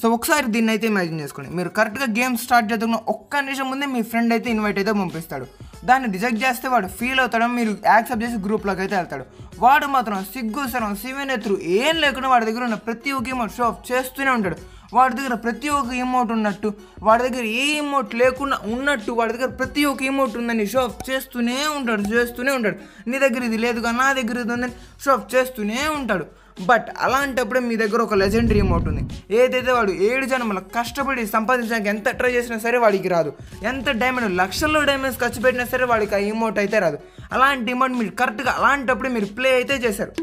So ఒకసారి దీన్ని అయితే ఇమాజిన్ చేసుకోండి. మీరు కరెక్ట్గా గేమ్ స్టార్ట్ చేద్దాం ఒక్క నిమిషం ముందే మీ ఫ్రెండ్ అయితే ఇన్వైట్ అయితే పంపిస్తాడు. దాన్ని రిజెక్ట్ చేస్తే వాడు ఫీల్ అవుతాడు మీరు యాక్సెప్ట్ చేసి గ్రూప్లోకి అయితే వెళ్తాడు. వాడు మాత్రం సిగ్గు సరం సివెనెత్తురు ఏం లేకుండా వాడి దగ్గర ఉన్న ప్రతి ఒక్క ఇమోట్ షో ఆఫ్ చేస్తూనే ఉంటాడు. వాడి దగ్గర ప్రతి ఒక్క ఇమోట్ ఉన్నట్టు వాడి దగ్గర ఏ ఇమోట్ లేకుండా ఉన్నట్టు వాడి దగ్గర ప్రతి ఒక్క ఇమోట్ ఉందని షో ఆఫ్ చేస్తూనే ఉంటాడు చేస్తూనే ఉంటాడు. నీ దగ్గర ఇది లేదుగా నా దగ్గర ఇది ఉందని షో ఆఫ్ చేస్తూనే ఉంటాడు. బట్ అలాంటప్పుడే మీ దగ్గర ఒక లెజెండరీ ఇమోట్ ఉంది. ఏదైతే వాడు ఏడు జన్మల కష్టపడి సంపాదించడానికి ఎంత ట్రై చేసినా సరే వాడికి రాదు. ఎంత డైమండ్ లక్షల్లో డైమండ్స్ ఖర్చు పెట్టినా సరే వాడికి ఆ ఇమోట్ అయితే రాదు. అలాంటి ఇమోట్ మీరు కరెక్ట్గా అలాంటప్పుడే మీరు ప్లే అయితే చేశారు.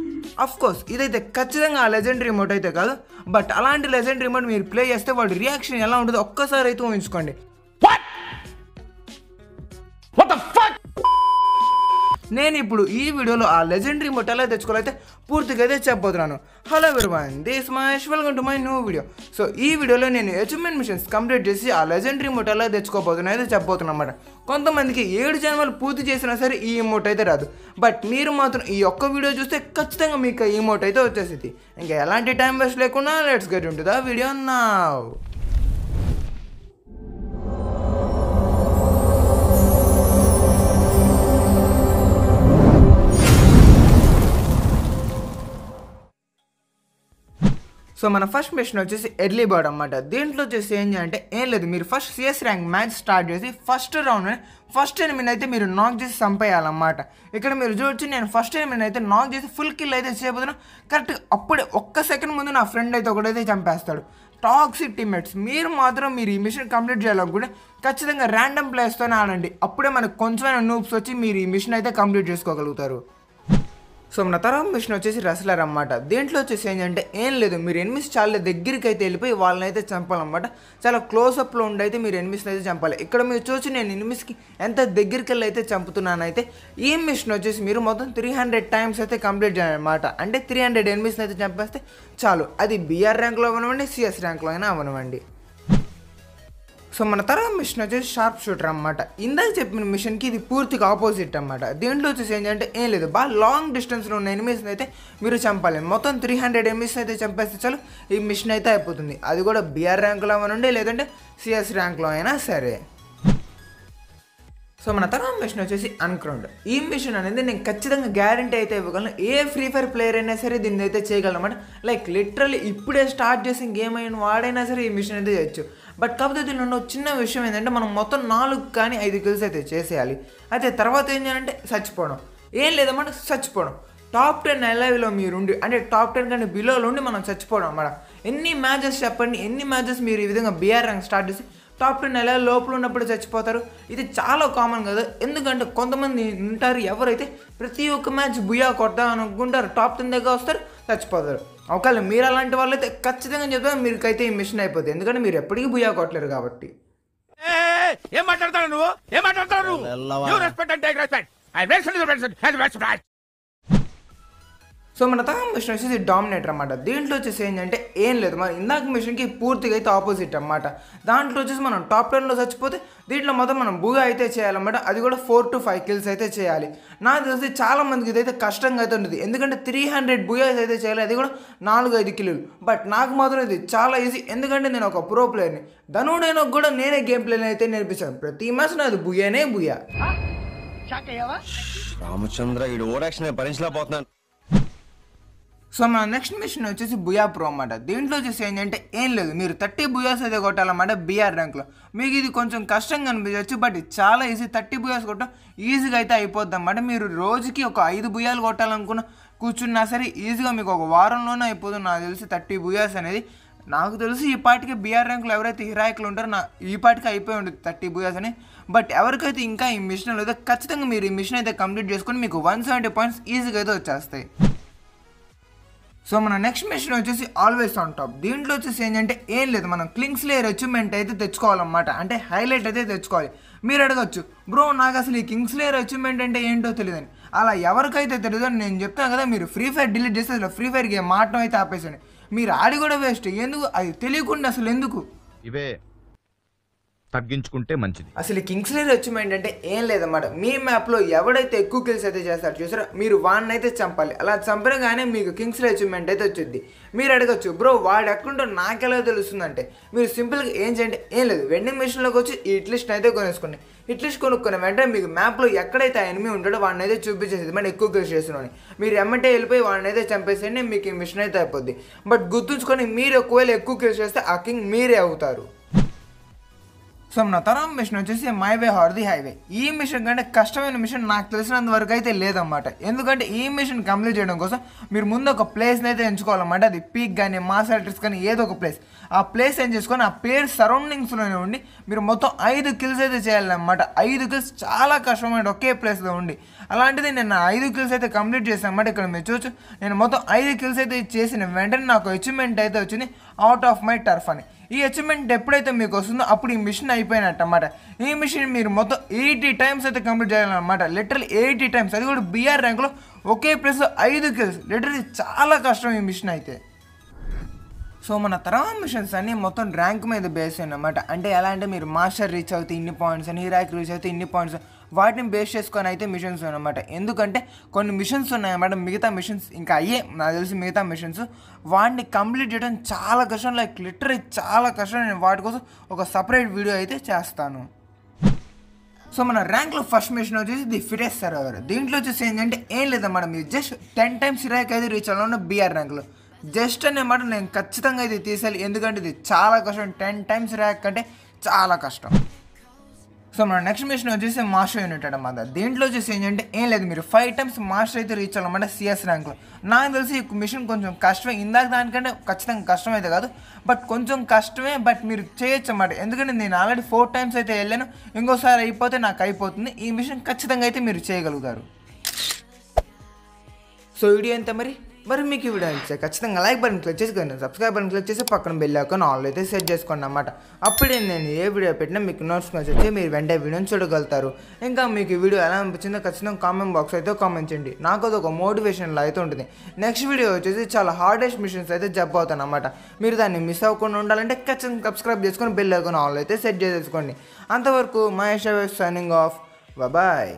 అఫ్ కోర్స్ ఇదైతే ఖచ్చితంగా ఆ లెజెండరీ రిమోట్ అయితే కాదు. బట్ అలాంటి లెజెండరీ రిమోట్ మీరు ప్లే చేస్తే వాడి రియాక్షన్ ఎలా ఉంటుందో ఒక్కసారి అయితే ఊహించుకోండి. నేను ఇప్పుడు ఈ వీడియోలో ఆ లెజెండరీ రిమోట్ ఎలా తెచ్చుకోవాలైతే పూర్తిగా అయితే చెప్పబోతున్నాను. Hello everyone this Mahesh welcome to my new video so ఈ వీడియోలో నేను అచీవ్మెంట్ మిషన్స్ కంప్లీట్ చేసి ఆ లెజెండరీ రిమోట్ ఎలా తెచ్చుకోబోతున్నా అయితే చెప్పబోతున్నా అన్నమాట. కొంతమందికి ఏడు జన్మలు పూర్తి చేసినా సరే ఈ ఇమోట్ అయితే రాదు. బట్ మీరు మాత్రం ఈ ఒక్క వీడియో చూస్తే ఖచ్చితంగా మీకు ఈ ఇమోట్ అయితే వచ్చేసింది ఇంకా ఎలాంటి టైం వేస్ట్ లేకుండా లెట్స్ గెట్ ఉంటుంది ఆ వీడియో నా సో మన ఫస్ట్ మిషన్ వచ్చేసి ఎర్లీ బర్డ్ అనమాట దీంట్లో వచ్చేసి ఏం చేయాలంటే ఏం లేదు. మీరు first CS rank match start చేసి ఫస్ట్ రౌండ్ ఫస్ట్ ఎనిమిది అయితే మీరు నాక్ చేసి చంపేయాలన్నమాట. ఇక్కడ మీరు చూడొచ్చు నేను ఫస్ట్ ఎనిమిది అయితే నాక్ చేసి ఫుల్ కిల్ అయితే చేయబోతున్నా. కరెక్ట్ అప్పుడే ఒక్క సెకండ్ ముందు నా ఫ్రెండ్ అయితే ఒకటైతే చంపేస్తాడు. టాక్సిక్ టీమ్మేట్స్ మీరు మాత్రం మీరు ఈ మిషన్ కంప్లీట్ చేయాలనుకుంటే ఖచ్చితంగా ర్యాండమ్ ప్లేస్తోనే ఆడండి. అప్పుడే మనకు కొంచెమైనా నూప్స్ వచ్చి మీరు ఈ మిషన్ అయితే కంప్లీట్ చేసుకోగలుగుతారు. సో మన తర్వాత మిషన్ వచ్చేసి రెస్లర్ అన్నమాట. దీంట్లో వచ్చేసి ఏంటంటే ఏం లేదు మీరు ఎనిమిస్ చాలా దగ్గరికి అయితే వెళ్ళిపోయి వాళ్ళని అయితే చంపాలన్నమాట. చాలా క్లోజ్అప్లో ఉండి అయితే మీరు ఎనిమిస్ని అయితే చంపాలి. ఇక్కడ మీరు చూసి నేను ఎనిమిస్కి ఎంత దగ్గరికి వెళ్ళి అయితే చంపుతున్నానైతే ఈ మిషన్ వచ్చేసి మీరు మొత్తం త్రీ హండ్రెడ్ టైమ్స్ అయితే కంప్లీట్ చేయాలన్నమాట. అంటే త్రీ హండ్రెడ్ ఎనిమిస్ని అయితే చంపేస్తే చాలు. అది బీఆర్ ర్యాంక్లో అవనివ్వండి సిఎస్ ర్యాంక్లో అయినా అవనివ్వండి. సో మన తర్వాత మిషన్ వచ్చేసి షార్ప్ షూటర్ అనమాట ఇందాక చెప్పిన మిషన్కి ఇది పూర్తిగా ఆపోజిట్ అనమాట దీంట్లో వచ్చేసి ఏంటంటే ఏం లేదు. బాగా లాంగ్ డిస్టెన్స్లో ఉన్న ఎనిమిస్ని అయితే మీరు చంపాలి మొత్తం త్రీ హండ్రెడ్ ఎనిమిస్ అయితే చంపేస్తే చాలు ఈ మిషన్ అయితే అయిపోతుంది. అది కూడా బీఆర్ ర్యాంకులో అవనండి లేదంటే సిఎస్ ర్యాంక్లో అయినా సరే. సో మన తర్వాత మిషన్ వచ్చేసి అన్క్రౌండ్ ఈ మిషన్ అనేది నేను ఖచ్చితంగా గ్యారంటీ అయితే ఇవ్వగలను. ఏ ఫ్రీ ఫైర్ ప్లేయర్ అయినా సరే దీన్ని అయితే చేయగలను అనమాట లైక్ లిటరల్లీ ఇప్పుడే స్టార్ట్ చేసిన గేమ్ అయిన వాడైనా సరే ఈ మిషన్ అయితే చేయొచ్చు. బట్ కాకపోతే దీనిలో ఉన్న చిన్న విషయం ఏంటంటే మనం మొత్తం నాలుగు కానీ ఐదు కిల్స్ అయితే చేసేయాలి. అయితే తర్వాత ఏం చేయాలంటే చచ్చిపోవడం. ఏం లేదమ్మా చచ్చిపోవడం. టాప్ టెన్ ఎలైవ్లో మీరుండి అంటే టాప్ టెన్ కంటే బిలోలో ఉండి మనం చచ్చిపోవడం అన్నమాట. ఎన్ని మ్యాచెస్ చెప్పండి ఎన్ని మ్యాచెస్ మీరు ఈ విధంగా బీఆర్ ర్యాంక్ స్టార్ట్ చేసి టాప్ టెన్ ఎలా లోపల ఉన్నప్పుడు చచ్చిపోతారు? ఇది చాలా కామన్ కదా. ఎందుకంటే కొంతమంది ఉంటారు ఎవరైతే ప్రతి ఒక్క మ్యాచ్ బుయా కొడదాం అనుకుంటారు టాప్ టెన్ దగ్గర వస్తారు చచ్చిపోతారు. ఒకవేళ మీరు అలాంటి వాళ్ళైతే ఖచ్చితంగా చెప్తారు మీరుకైతే ఈ మిషన్ అయిపోతుంది ఎందుకంటే మీరు ఎప్పటికీ బుయా కొట్టలేరు కాబట్టి. ఏం మాట్లాడతావు నువ్వు? ఏం మాట్లాడతావు నువ్వు? రెస్పెక్ట్ రెస్పెక్ట్ సో మన తర్వాత మిషన్ వచ్చేసి డామినేటర్ అన్నమాట. దీంట్లో వచ్చేసి ఏంటంటే ఏం లేదు. మన ఇందాక మిషన్కి పూర్తిగా అయితే ఆపోజిట్ అన్నమాట. దాంట్లో వచ్చేసి మనం టాప్ టెన్లో చచ్చిపోతే దీంట్లో మొత్తం మనం బుగా అయితే చేయాలన్నమాట. అది కూడా ఫోర్ టు ఫైవ్ కిల్స్ అయితే చేయాలి. నాకు తెలిసి చాలా మందికి ఇదైతే కష్టంగా అయితే ఉంటుంది. ఎందుకంటే త్రీ హండ్రెడ్ బుయాస్ అయితే చేయాలి. అది కూడా నాలుగు ఐదు కిలోలు బట్ నాకు మాత్రం ఇది చాలా ఈజీ ఎందుకంటే నేను ఒక ప్రో ప్లేయర్ని ధనుడైనా కూడా నేనే గేమ్ ప్లేని అయితే నేర్పించాను. ప్రతి మ్యాచ్ నాది బుయానే బుయా రామచంద్ర ఈ ఓడాక్షన్ భరించలేకపోతున్నాను. సో మన నెక్స్ట్ మిషన్ వచ్చేసి బుయా ప్రో అన్నమాట. దీంట్లో వచ్చేసి ఏంటంటే ఏం లేదు. మీరు థర్టీ బుయాస్ అయితే కొట్టాలన్నమాట బీఆర్ ర్యాంక్లో. మీకు ఇది కొంచెం కష్టంగా అనిపించవచ్చు బట్ చాలా ఈజీ థర్టీ బుయాస్ కొట్టడం ఈజీగా అయితే అయిపోద్ది అన్నమాట మీరు రోజుకి ఒక ఐదు బుయాలు కొట్టాలనుకున్న కూర్చున్నా సరే ఈజీగా మీకు ఒక వారంలోనే అయిపోతుంది నాకు తెలిసి థర్టీ బుయాస్ అనేది నాకు తెలిసి ఈ పాటికి బీఆర్ ర్యాంకులు ఎవరైతే హిరాయికులు ఉంటారో నా ఈ పాటికి అయిపోయి ఉంటుంది థర్టీ బుయాస్ అని. బట్ ఎవరికైతే ఇంకా ఈ మిషన్ లేదో ఖచ్చితంగా మీరు ఈ మిషన్ అయితే కంప్లీట్ చేసుకొని మీకు వన్ సెవెంటీ పాయింట్స్ ఈజీగా అయితే వచ్చేస్తాయి. సో మన నెక్స్ట్ మిషన్ వచ్చేసి ఆల్వేస్ ఆన్ టాప్ దీంట్లో వచ్చేసి ఏంటంటే ఏం లేదు. మనం క్లింగ్స్ లేయర్ అచీవ్మెంట్ అయితే తెచ్చుకోవాలన్నమాట. అంటే హైలైట్ అయితే తెచ్చుకోవాలి. మీరు అడగచ్చు బ్రో నాకు అసలు ఈ కింగ్స్ లేయర్ అచీవ్మెంట్ అంటే ఏంటో తెలియదని. అలా ఎవరికైతే తెలియదో నేను చెప్తాను కదా మీరు ఫ్రీ ఫైర్ డిలీట్ చేస్తే అసలు ఫ్రీ ఫైర్ గేమ్ ఆడటం అయితే ఆపేసండి మీరు ఆడి కూడా వేస్ట్ ఎందుకు? అది తెలియకుండా అసలు ఎందుకు? ఇవే. తగ్గించుకుంటే మంచిది. అసలు కింగ్స్ లేర్ వచ్చిన అంటే ఏం లేదన్నమాట మీ మ్యాప్లో ఎవడైతే ఎక్కువ కిల్స్ అయితే చేస్తారో చూసారో? మీరు వాడిని అయితే చంపాలి. అలా చంపడంగానే మీకు కింగ్స్ లేర్ అచీవ్మెంట్ అయితే వచ్చింది. మీరు అడగచ్చు బ్రో వాడు ఎక్కడుంటో నాకెలా తెలుస్తుందంటే మీరు సింపుల్గా ఏం చేయండి? ఏం లేదు. వెండింగ్ మిషన్లోకి వచ్చి ఈ లిస్ట్ అయితే కొనేసుకోండి. హిట్ లిస్ట్ కొనుక్కున్న వెంటనే మీకు మ్యాప్లో ఎక్కడైతే ఎనిమి ఉంటాడో వాడిని అయితే చూపించేసేది మనం ఎక్కువ కిల్స్ చేస్తున్నాను మీరు ఎమ్మటే వెళ్ళిపోయి వాడిని అయితే చంపేసేయండి మీకు ఈ మిషన్ అయితే అయిపోద్ది. బట్ గుర్తుంచుకొని మీరు ఒకవేళ ఎక్కువ కిల్స్ చేస్తే ఆ కింగ్ మీరే అవుతారు. సో మన తరం మిషన్ వచ్చేసి my way or the highway ఈ మిషన్ కంటే కష్టమైన మిషన్ నాకు తెలిసినంత వరకు అయితే లేదన్నమాట. ఎందుకంటే ఈ మిషన్ కంప్లీట్ చేయడం కోసం మీరు ముందు ఒక ప్లేస్ని అయితే ఎంచుకోవాలన్నమాట. అది పీక్ కానీ మాసాల్ట్రిస్ కానీ ఏదో ఒక ప్లేస్ ఆ ప్లేస్ ఏం చేసుకొని ఆ ప్లేస్ సరౌండింగ్స్లోనే ఉండి మీరు మొత్తం ఐదు కిల్స్ అయితే చేయాలన్నమాట. ఐదు కిల్స్ చాలా కష్టమైన ఒకే ప్లేస్లో ఉండి. అలాంటిది నేను ఐదు కిల్స్ అయితే కంప్లీట్ చేశాను అన్నమాట ఇక్కడ మీరు చూడొచ్చు. నేను మొత్తం ఐదు కిల్స్ అయితే చేసిన వెంటనే నాకు అచీవ్మెంట్ అయితే వచ్చింది అవుట్ ఆఫ్ మై టర్ఫ్ అని. ఈ అచీవ్మెంట్ ఎప్పుడైతే మీకు వస్తుందో అప్పుడు ఈ మిషన్ అయిపోయినట్టు ఈ మిషన్ మీరు మొత్తం ఎయిటీ టైమ్స్ అయితే కంప్లీట్ చేయాలన్నమాట. లిటరల్ ఎయిటీ టైమ్స్ అది కూడా బీఆర్ ర్యాంక్లో ఒకే ప్లేస్ ఐదు కిల్స్ లిటరలీ చాలా కష్టం ఈ మిషన్ అయితే. సో మన తర్వాత మిషన్స్ అన్ని మొత్తం ర్యాంక్ మీద బేస్ అనమాట అంటే ఎలా అంటే మీరు మాస్టర్ రీచ్ అవుతే ఇన్ని పాయింట్స్ అని హీరాక్ రీచ్ అవుతే ఇన్ని పాయింట్స్ వాటిని బేస్ చేసుకొని అయితే మిషన్స్ అనమాట ఎందుకంటే కొన్ని మిషన్స్ ఉన్నాయన్నమాట. మిగతా మిషన్స్ ఇంకా అయ్యే నాకు తెలిసి మిగతా మిషన్స్ వాటిని కంప్లీట్ చేయడం చాలా కష్టం. లైక్ లిటరీ చాలా కష్టం. నేను వాటి కోసం ఒక సపరేట్ వీడియో అయితే చేస్తాను. సో మన ర్యాంక్లో ఫస్ట్ మిషన్ వచ్చేసి ది ఫిటెస్ట్ సర్వర్ దీంట్లో వచ్చేసి ఏంటంటే ఏం లేదన్నమాట. మీరు జస్ట్ టెన్ టైమ్స్ ర్యాంక్ అయితే రీచ్ అవ్వాలన్న బీఆర్ ర్యాంక్లో జస్ట్ అన్నమాట నేను ఖచ్చితంగా ఇది తీసేయాలి. ఎందుకంటే ఇది చాలా కష్టం. టెన్ టైమ్స్ ర్యాంక్ అంటే చాలా కష్టం. సో మన నెక్స్ట్ మిషన్ వచ్చేసి మాస్టర్ యూనిట్ అనమాట దీంట్లో వచ్చేసి ఏంటంటే ఏం లేదు. మీరు ఫైవ్ టైమ్స్ మాస్టర్ అయితే రీచ్ అవ్వాలన్నమాట సిఎస్ ర్యాంక్లో నాకు తెలిసి ఈ మిషన్ కొంచెం కష్టమే. ఇందాక దానికంటే ఖచ్చితంగా కష్టం అయితే కాదు. బట్ కొంచెం కష్టమే బట్ మీరు చేయొచ్చు అన్నమాట. ఎందుకంటే నేను ఆల్రెడీ ఫోర్ టైమ్స్ అయితే వెళ్ళాను. ఇంకోసారి అయిపోతే నాకు అయిపోతుంది. ఈ మిషన్ ఖచ్చితంగా అయితే మీరు చేయగలుగుతారు. సో వీడియో ఎంత మరి? మరి మీకు ఈ వీడియో నచ్చితే ఖచ్చితంగా లైక్ బటన్ క్లిక్ చేసి సబ్స్క్రైబ్ బటన్ క్లిక్ చేసి పక్కన బెల్ ఐకాన్ ఆల్ అయితే సెట్ చేసుకోండి అనమాట అప్పుడే నేను ఏ వీడియో పెట్టినా మీకు నోటిఫికేషన్ వచ్చి మీరు వెంటనే వీడియోని చూడగలుగుతారు. ఇంకా మీకు ఈ వీడియో ఎలా అనిపించిందో ఖచ్చితంగా కామెంట్ బాక్స్ అయితే కామెంట్ చేయండి. నాకు అది ఒక మోటివేషన్లో అయితే ఉంటుంది. నెక్స్ట్ వీడియో వచ్చేసి చాలా హార్డెస్ట్ మిషన్స్ అయితే జబ్బు అవుతాను అనమాట మీరు దాన్ని మిస్ అవ్వకుండా ఉండాలంటే ఖచ్చితంగా సబ్స్క్రైబ్ చేసుకొని బెల్ ఐకాన్ ఆల్ అయితే సెట్ చేసేసుకోండి. అంతవరకు మహేష్ సైనింగ్ ఆఫ్ బాయ్